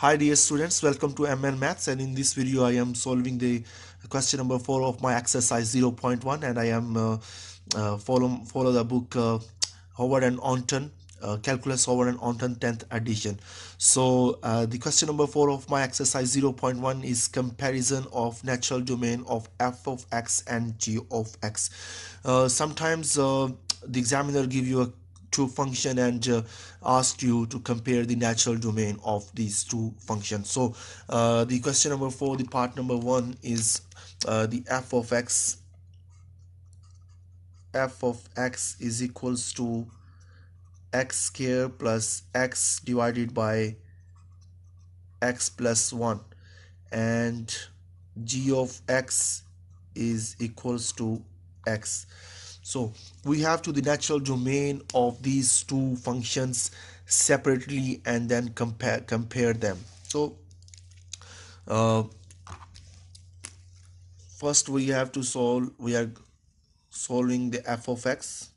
Hi dear students, welcome to MN Maths and in this video I am solving the question number 4 of my exercise 0.1 and I am uh, uh, follow, follow the book uh, Howard Anton uh, Calculus Howard Anton 10th edition. So uh, the question number 4 of my exercise 0.1 is comparison of natural domain of f of x and g of x. Uh, sometimes the examiner give you a two function and uh, asked you to compare the natural domain of these two functions. So uh, the question number four the part number one is uh, the f of x f of x is equals to x square plus x divided by x plus 1 and g of x is equals to x so we have to the natural domain of these two functions separately and then compare compare them. So uh, first we have to solve we are solving the f of x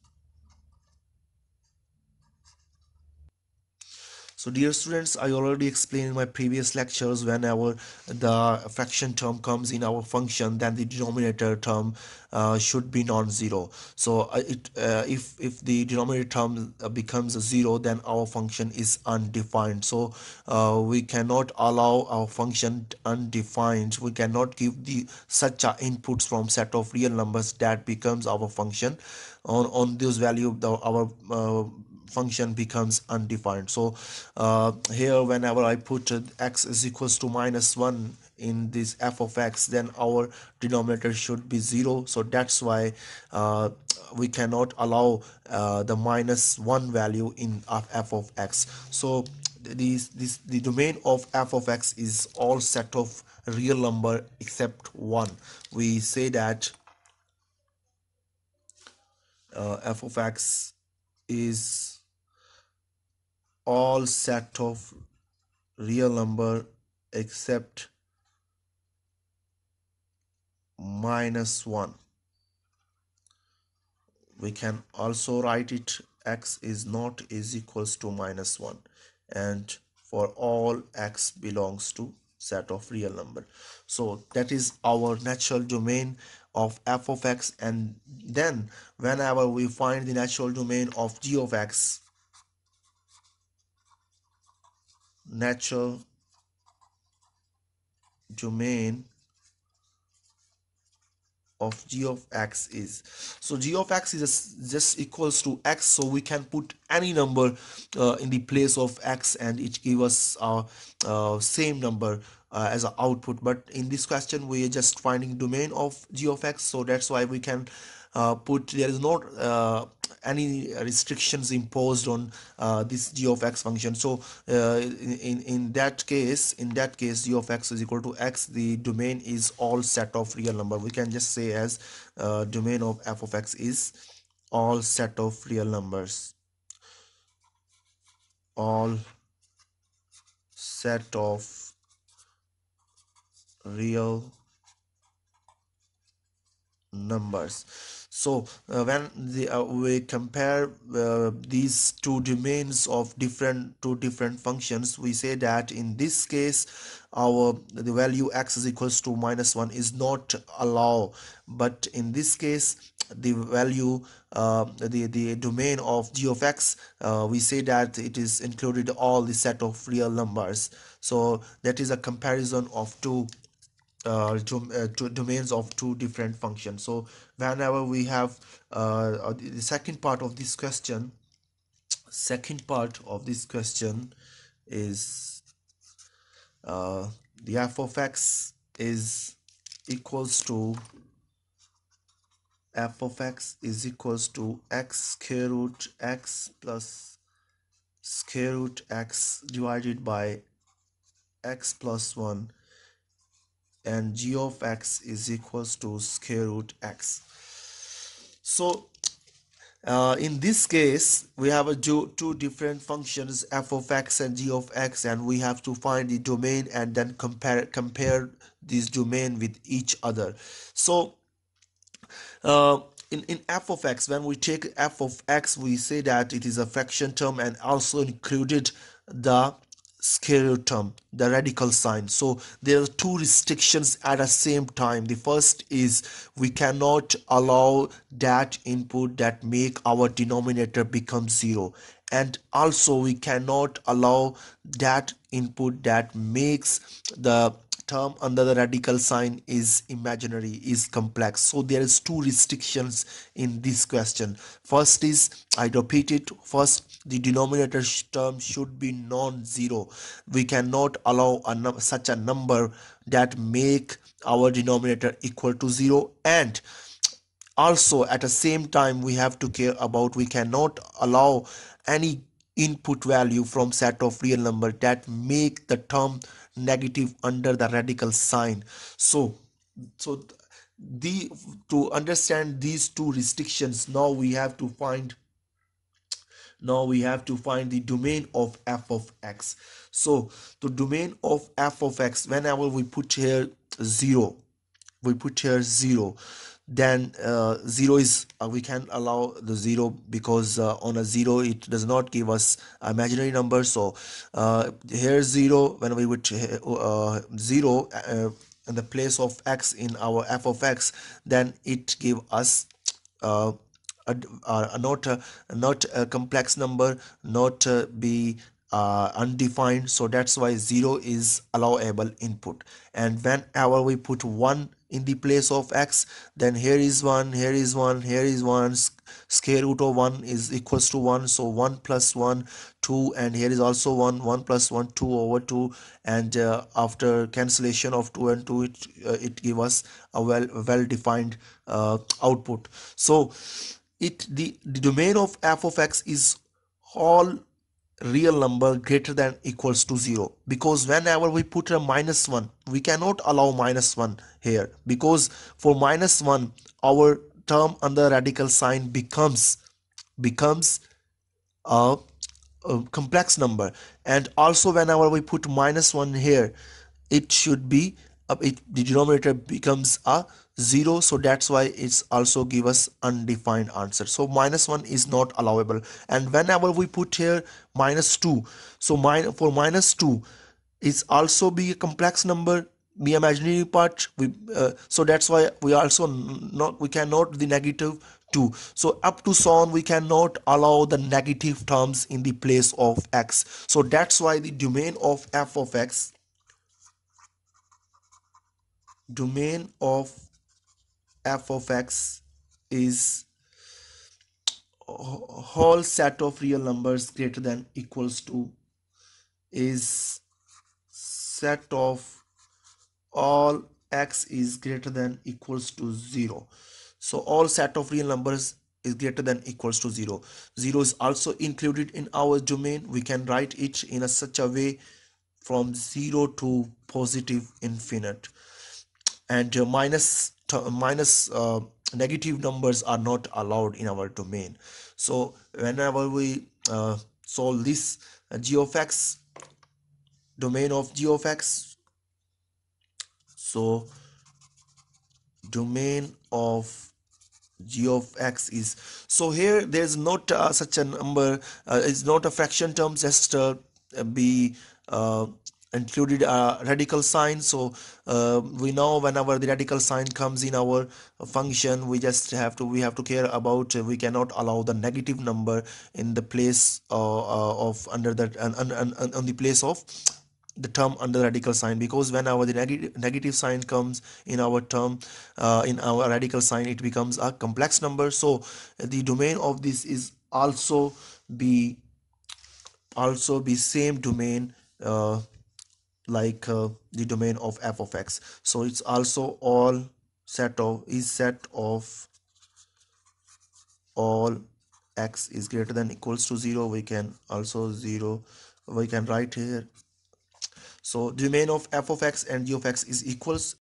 So dear students, I already explained in my previous lectures whenever the fraction term comes in our function then the denominator term uh, should be non-zero. So uh, it, uh, if, if the denominator term uh, becomes a zero then our function is undefined. So uh, we cannot allow our function undefined. We cannot give the such inputs from set of real numbers that becomes our function. On, on this value the, our uh, function becomes undefined. So uh, here whenever I put x is equals to minus 1 in this f of x then our denominator should be 0 so that's why uh, we cannot allow uh, the minus 1 value in f of x. So this this the domain of f of x is all set of real number except 1 we say that uh, f of x is all set of real number except minus 1 we can also write it x is not is equals to minus 1 and for all x belongs to set of real number. So that is our natural domain of f of x. And then whenever we find the natural domain of g of x natural domain of g of x is. So g of x is just equals to x so we can put any number uh, in the place of x and it give us our uh, same number uh, as an output. But in this question we are just finding domain of g of x so that's why we can uh, put there is not uh, any restrictions imposed on uh, this g of x function. So uh, in in that case in that case g of x is equal to x. The domain is all set of real number. We can just say as uh, domain of f of x is all set of real numbers. All set of real numbers. So uh, when the, uh, we compare uh, these two domains of different two different functions we say that in this case our the value x is equals to minus 1 is not allow. But in this case the value uh, the the domain of g of x uh, we say that it is included all the set of real numbers. So that is a comparison of two uh, uh domains of two different functions. So whenever we have uh, uh the second part of this question second part of this question is uh, the f of x is equals to f of x is equals to x square root x plus square root x divided by x plus 1 and g of x is equals to square root x. So uh, in this case we have a two, two different functions f of x and g of x and we have to find the domain and then compare compare this domain with each other. So uh, in, in f of x when we take f of x we say that it is a fraction term and also included the term the radical sign. So there are two restrictions at the same time. The first is we cannot allow that input that make our denominator become zero. And also we cannot allow that input that makes the term under the radical sign is imaginary is complex. So there is two restrictions in this question. First is i repeat it first the denominator term should be non-zero. We cannot allow a such a number that make our denominator equal to zero. And also at the same time we have to care about we cannot allow any input value from set of real number that make the term negative under the radical sign. So so the to understand these two restrictions now we have to find now we have to find the domain of f of x. So the domain of f of x whenever we put here 0 we put here 0 then uh, 0 is uh, we can allow the 0 because uh, on a 0 it does not give us imaginary number so uh, here 0 when we would uh, 0 uh, in the place of x in our f of x then it give us a, a, not a, not a complex number not be uh, undefined. So that's why 0 is allowable input. And whenever we put 1 in the place of x then here is 1 here is 1 here is 1 square root of 1 is equals to 1 so 1 plus 1 2 and here is also 1 1 plus 1 2 over 2 and uh, after cancellation of 2 and 2 it uh, it give us a well well defined uh, output. So it the, the domain of f of x is all real number greater than equals to 0 because whenever we put a minus 1 we cannot allow minus 1 here. Because for minus 1 our term under radical sign becomes becomes a, a complex number. And also whenever we put minus 1 here it should be it, the denominator becomes a 0 so that's why it's also give us undefined answer. So minus 1 is not allowable. And whenever we put here minus 2 so min for minus 2 is also be a complex number. Be imaginary part we uh, so that's why we also not we cannot the negative 2 so up to so on we cannot allow the negative terms in the place of x. So that's why the domain of f of x domain of f of x is whole set of real numbers greater than equals to is set of all x is greater than equals to 0 so all set of real numbers is greater than equals to 0 0 is also included in our domain. We can write it in a such a way from 0 to positive infinite. And uh, minus minus uh, negative numbers are not allowed in our domain. So whenever we uh, solve this uh, g of x domain of g of x so domain of g of x is so here there's not uh, such a number uh, it's not a fraction term just uh, be uh, included a radical sign. So uh, we know whenever the radical sign comes in our function we just have to we have to care about uh, we cannot allow the negative number in the place uh, uh of under that and on the place of the term under the radical sign. Because whenever the neg negative sign comes in our term uh, in our radical sign it becomes a complex number. So the domain of this is also be also be same domain uh, like uh, the domain of f of x. So it's also all set of is set of all x is greater than equals to 0 we can also 0 we can write here. So domain of f of x and g of x is equals